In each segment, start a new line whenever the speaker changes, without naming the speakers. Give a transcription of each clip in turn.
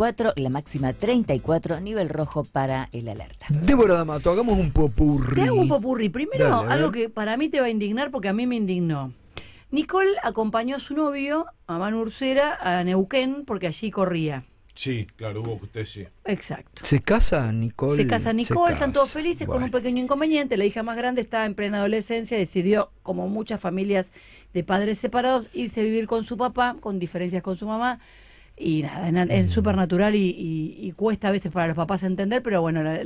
24, la máxima 34, nivel rojo para el alerta.
Débora D'Amato, hagamos un popurrí.
Te hago un popurrí. Primero,
Dale,
algo que para mí te va a indignar porque a mí me indignó. Nicole acompañó a su novio, a Manu Ursera, a Neuquén porque allí corría.
Sí, claro, hubo usted sí.
Exacto.
¿Se casa Nicole?
Se casa Nicole, están todos felices con un pequeño inconveniente. La hija más grande está en plena adolescencia, decidió, como muchas familias de padres separados, irse a vivir con su papá, con diferencias con su mamá. Y nada, es súper natural y, y- y cuesta a veces para los papás entender, pero bueno, la,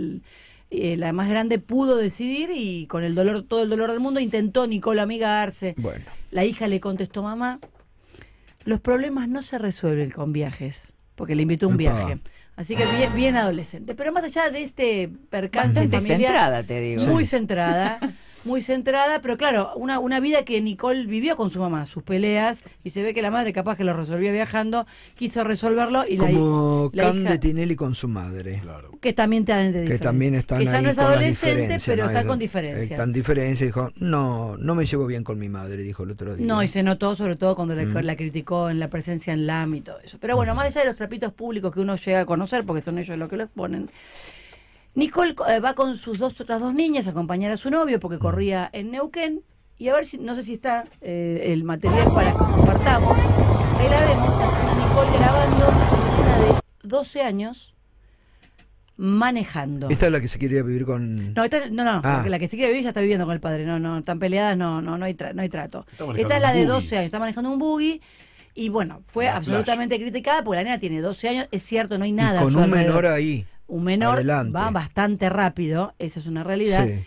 eh, la más grande pudo decidir y con el dolor, todo el dolor del mundo, intentó Nicole amigarse.
Bueno,
La hija le contestó, mamá, los problemas no se resuelven con viajes, porque le invitó a un
Epa.
viaje. Así que bien, bien adolescente. Pero más allá de este percance
Bastante
familiar,
centrada, te digo.
muy centrada, muy centrada, pero claro, una, una vida que Nicole vivió con su mamá, sus peleas, y se ve que la madre capaz que lo resolvió viajando, quiso resolverlo y la,
como
la
Cande
hija,
Tinelli con su madre.
Claro.
que también tiene
Que
diferencia.
también están
Que ya
ahí
no es adolescente,
diferencias,
pero
¿no?
está
Es-
con diferencias.
Está en diferencia. Dijo, no, no me llevo bien con mi madre, dijo el otro día.
No, y se notó sobre todo cuando la,
Mm.
la criticó en la presencia en LAM y todo eso. Pero bueno, más allá de los trapitos públicos que uno llega a conocer, porque son ellos los que lo exponen, Nicole eh, va con sus dos otras dos niñas a acompañar a su novio porque corría en Neuquén. Y a ver si, no sé si está eh, el material para que compartamos. Ahí la vemos a Nicole grabando a su nena de 12 años manejando.
Esta es la que se quería vivir con...
No, esta- no, no,
Ah.
porque la que sí quiere vivir ya está viviendo con el padre. No, no, están peleadas, no, no, no hay, tra- no hay trato. Esta es la de
buggy.
12 años, está manejando un buggy. Y bueno, fue
la
absolutamente criticada porque la nena tiene 12 años. Es cierto, no hay nada.
y
a
con
su
un
alrededor.
menor ahí.
Un menor
adelante.
va bastante rápido, esa es una realidad.
Sí.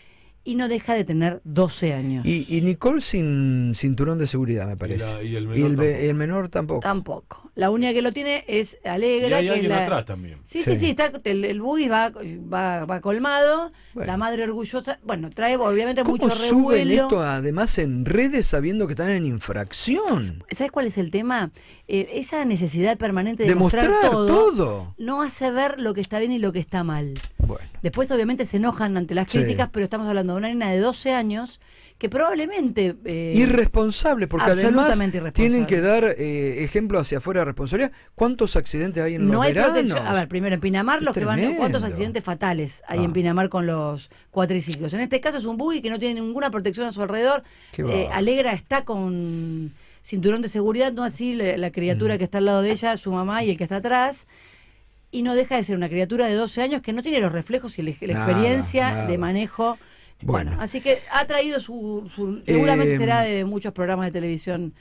Y no deja de tener 12 años.
Y, y Nicole sin cinturón de seguridad, me parece.
la- y el
Y
menor
el,
tampoco.
el menor tampoco.
Tampoco. La única que lo tiene es
Y
Alegra.
hay
que es
alguien
la-
atrás también.
Sí, sí,
Sí.
sí, está, el, el buggy va, va, va colmado,
Bueno.
la madre orgullosa, bueno, trae obviamente
¿Cómo
mucho
suben
revuelo.
esto además en redes sabiendo que están en infracción?
¿Sabes cuál es el tema? Eh, esa necesidad permanente de
Demostrar
mostrar todo,
todo.
no hace ver lo que está bien y lo que está mal.
Bueno.
Después obviamente se enojan ante las
Sí.
críticas, pero estamos hablando de una nena de 12 años que probablemente... eh,
Irresponsable, porque además
irresponsable.
tienen que dar eh, ejemplo hacia afuera de responsabilidad. ¿Cuántos accidentes hay en
no
los
hay
veranos?
A ver, primero en Pinamar,
Es
los que van. ¿Cuántos accidentes fatales hay
Ah.
en Pinamar con los cuatriciclos? En este caso es un buggy que no tiene ninguna protección a su alrededor. Eh. Alegra está con cinturón de seguridad, no así la, la criatura
Mm.
que está al lado de ella, su mamá y el que está atrás. Y no deja de ser una criatura de 12 años que no tiene los reflejos y la, la
Nada,
experiencia
nada.
de manejo. Bueno,
Bueno.
así que ha traído su. su seguramente
Eh,
será de muchos programas de televisión